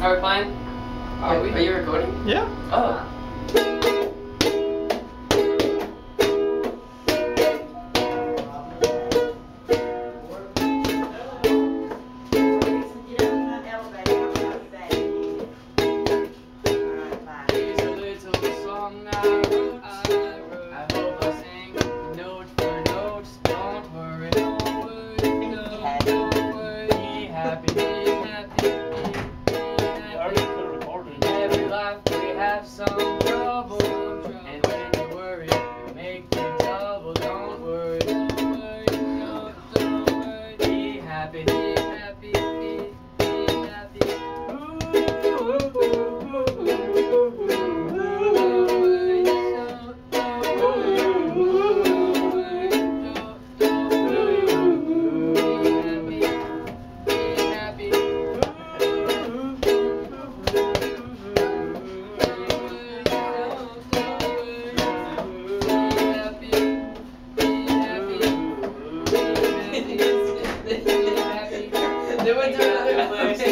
Are we playing? Are we? Are you recording? Yeah. Oh. Here's life we have some trouble, and when you worry, you make it double. Don't worry, don't worry, don't, don't worry. Be happy, be happy, They went to another place.